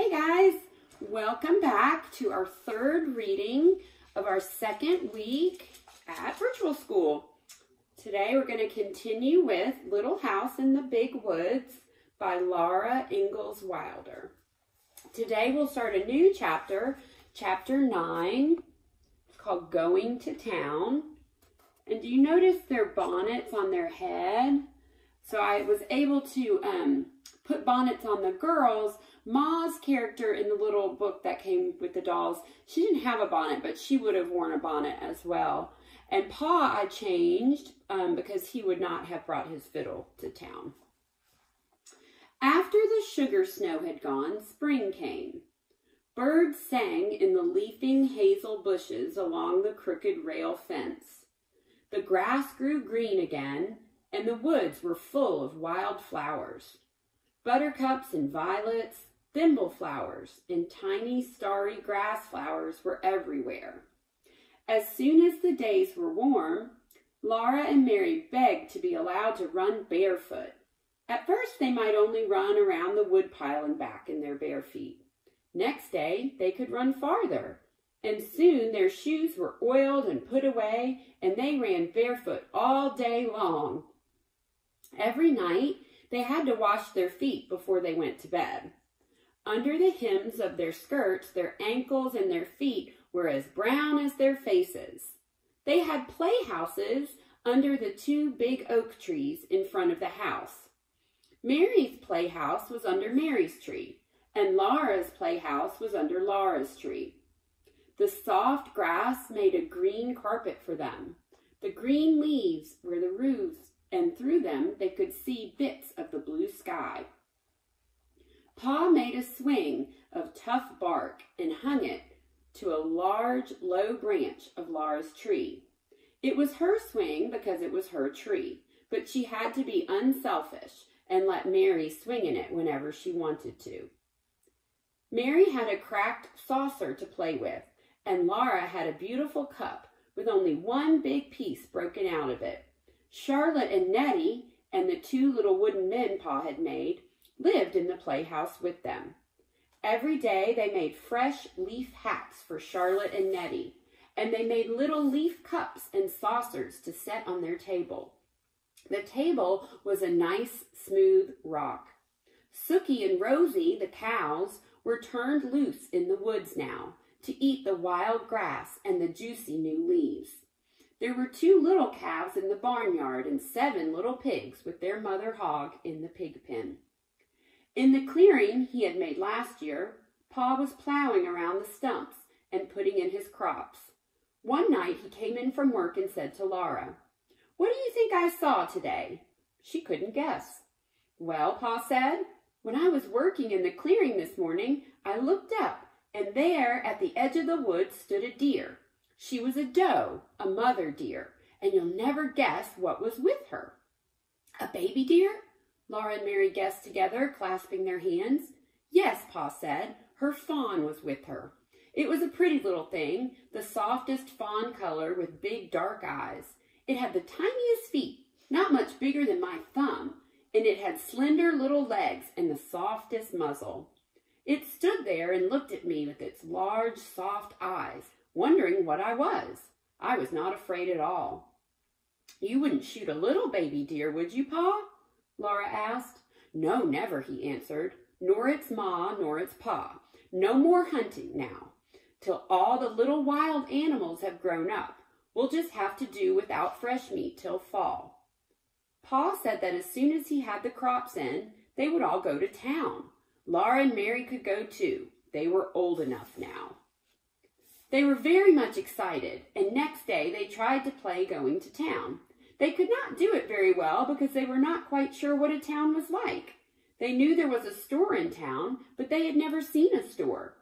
Hey guys, welcome back to our third reading of our second week at virtual school. Today we're going to continue with Little House in the Big Woods by Laura Ingalls Wilder. Today we'll start a new chapter, chapter 9, called Going to Town. And do you notice their bonnets on their head? So I was able to um, put bonnets on the girls. Ma's character in the little book that came with the dolls, she didn't have a bonnet, but she would have worn a bonnet as well. And Pa I changed um, because he would not have brought his fiddle to town. After the sugar snow had gone, spring came. Birds sang in the leafing hazel bushes along the crooked rail fence. The grass grew green again, and the woods were full of wild flowers. Buttercups and violets, thimble flowers, and tiny starry grass flowers were everywhere. As soon as the days were warm, Laura and Mary begged to be allowed to run barefoot. At first, they might only run around the woodpile and back in their bare feet. Next day, they could run farther, and soon their shoes were oiled and put away, and they ran barefoot all day long. Every night, they had to wash their feet before they went to bed. Under the hems of their skirts, their ankles and their feet were as brown as their faces. They had playhouses under the two big oak trees in front of the house. Mary's playhouse was under Mary's tree, and Laura's playhouse was under Laura's tree. The soft grass made a green carpet for them. The green leaves were the roofs, and through them they could see bits of the blue sky. Pa made a swing of tough bark and hung it to a large, low branch of Laura's tree. It was her swing because it was her tree, but she had to be unselfish and let Mary swing in it whenever she wanted to. Mary had a cracked saucer to play with, and Laura had a beautiful cup with only one big piece broken out of it. Charlotte and Nettie and the two little wooden men Pa had made lived in the playhouse with them. Every day they made fresh leaf hats for Charlotte and Nettie, and they made little leaf cups and saucers to set on their table. The table was a nice, smooth rock. Sukey and Rosie, the cows, were turned loose in the woods now to eat the wild grass and the juicy new leaves. There were two little calves in the barnyard and seven little pigs with their mother hog in the pig pen. In the clearing he had made last year, Pa was plowing around the stumps and putting in his crops. One night he came in from work and said to Laura, What do you think I saw today? She couldn't guess. Well, Pa said, when I was working in the clearing this morning, I looked up, and there at the edge of the woods stood a deer. She was a doe, a mother deer, and you'll never guess what was with her. A baby deer? Laura and Mary guessed together, clasping their hands. Yes, Pa said, her fawn was with her. It was a pretty little thing, the softest fawn color with big dark eyes. It had the tiniest feet, not much bigger than my thumb, and it had slender little legs and the softest muzzle. It stood there and looked at me with its large, soft eyes, wondering what I was. I was not afraid at all. You wouldn't shoot a little baby deer, would you, Pa? Laura asked. No, never, he answered. Nor its ma, nor its pa. No more hunting now. Till all the little wild animals have grown up. We'll just have to do without fresh meat till fall. Pa said that as soon as he had the crops in, they would all go to town. Laura and Mary could go too. They were old enough now. They were very much excited, and next day they tried to play going to town. They could not do it very well because they were not quite sure what a town was like. They knew there was a store in town, but they had never seen a store.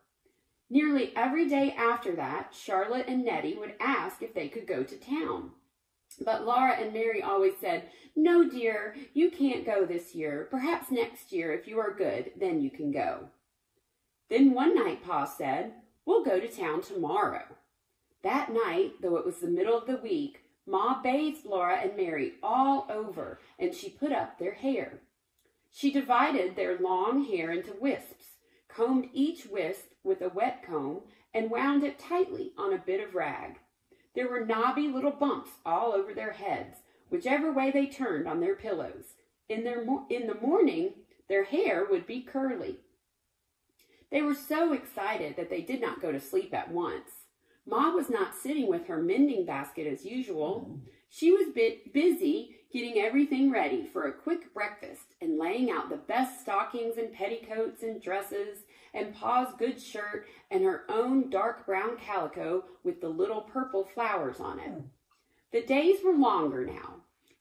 Nearly every day after that, Charlotte and Nettie would ask if they could go to town. But Laura and Mary always said, No, dear, you can't go this year. Perhaps next year, if you are good, then you can go. Then one night, Pa said, We'll go to town tomorrow. That night, though it was the middle of the week, Ma bathed Laura and Mary all over, and she put up their hair. She divided their long hair into wisps, combed each wisp with a wet comb and wound it tightly on a bit of rag. There were knobby little bumps all over their heads, whichever way they turned on their pillows. In, their in the morning, their hair would be curly. They were so excited that they did not go to sleep at once. Ma was not sitting with her mending basket as usual. Mm-hmm. She was bit busy getting everything ready for a quick breakfast and laying out the best stockings and petticoats and dresses and Pa's good shirt and her own dark brown calico with the little purple flowers on it. The days were longer now.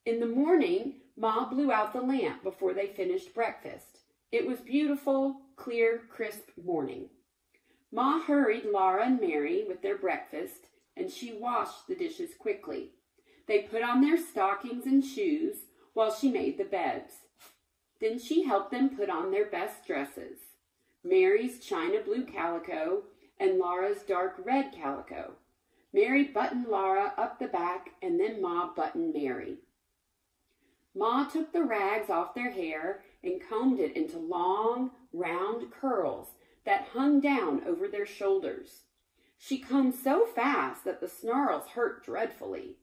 In the morning, Ma blew out the lamp before they finished breakfast. It was beautiful, clear, crisp morning. Ma hurried Laura and Mary with their breakfast, and she washed the dishes quickly. They put on their stockings and shoes while she made the beds. Then she helped them put on their best dresses. Mary's china blue calico and Laura's dark red calico. Mary buttoned Laura up the back and then Ma buttoned Mary. Ma took the rags off their hair and combed it into long, round curls that hung down over their shoulders. She combed so fast that the snarls hurt dreadfully.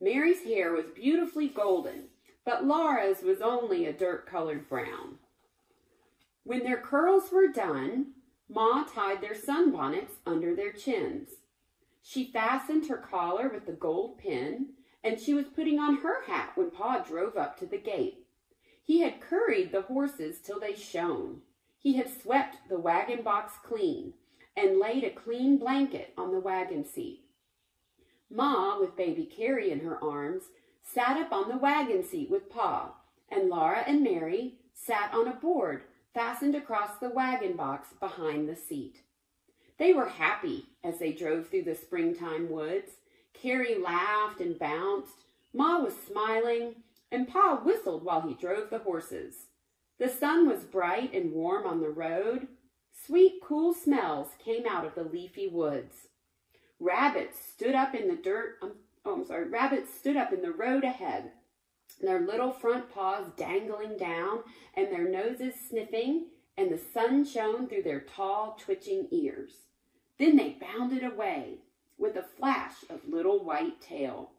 Mary's hair was beautifully golden, but Laura's was only a dirt-colored brown. When their curls were done, Ma tied their sunbonnets under their chins. She fastened her collar with the gold pin, and she was putting on her hat when Pa drove up to the gate. He had curried the horses till they shone. He had swept the wagon box clean and laid a clean blanket on the wagon seat. Ma, with baby Carrie in her arms, sat up on the wagon seat with Pa, and Laura and Mary sat on a board fastened across the wagon box behind the seat. They were happy as they drove through the springtime woods. Carrie laughed and bounced. Ma was smiling, and Pa whistled while he drove the horses. The sun was bright and warm on the road. Sweet, cool smells came out of the leafy woods. Rabbits stood up in the dirt. Um, oh, I'm sorry. Rabbits stood up in the road ahead their little front paws dangling down and their noses sniffing, and the sun shone through their tall, twitching ears. Then they bounded away with a flash of little white tail.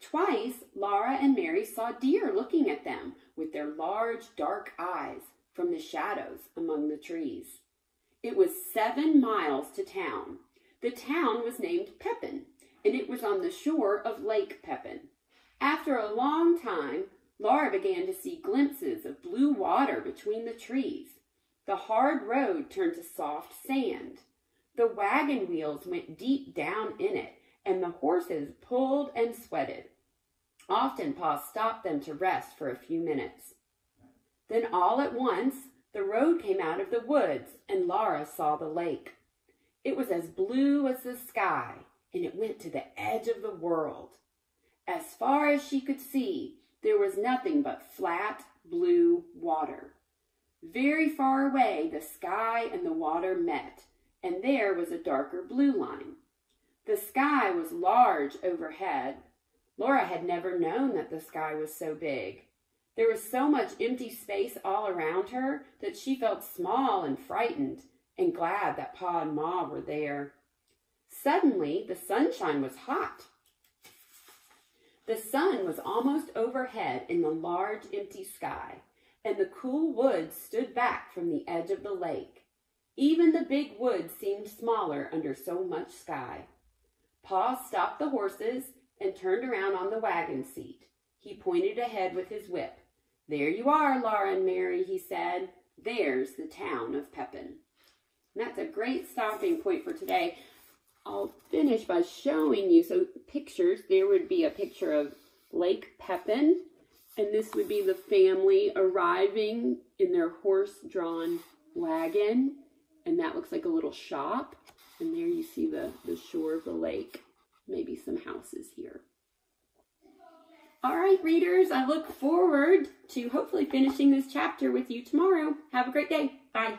Twice Laura and Mary saw deer looking at them with their large, dark eyes from the shadows among the trees. It was seven miles to town. The town was named Pepin, and it was on the shore of Lake Pepin. After a long time, Laura began to see glimpses of blue water between the trees. The hard road turned to soft sand. The wagon wheels went deep down in it, and the horses pulled and sweated. Often Pa stopped them to rest for a few minutes. Then all at once, the road came out of the woods, and Laura saw the lake. It was as blue as the sky, and it went to the edge of the world. As far as she could see, there was nothing but flat, blue water. Very far away, the sky and the water met, and there was a darker blue line. The sky was large overhead. Laura had never known that the sky was so big. There was so much empty space all around her that she felt small and frightened and glad that Pa and Ma were there. Suddenly, the sunshine was hot the sun was almost overhead in the large empty sky, and the cool woods stood back from the edge of the lake. Even the big woods seemed smaller under so much sky. Pa stopped the horses and turned around on the wagon seat. He pointed ahead with his whip. There you are, Laura and Mary, he said. There's the town of Pepin. And that's a great stopping point for today. I'll finish by showing you, so pictures, there would be a picture of Lake Pepin, and this would be the family arriving in their horse-drawn wagon, and that looks like a little shop, and there you see the, the shore of the lake, maybe some houses here. All right, readers, I look forward to hopefully finishing this chapter with you tomorrow. Have a great day. Bye.